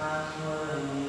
Password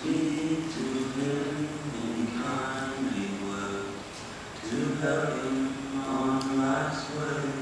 Speak to him in kindly words, to help him on life's way.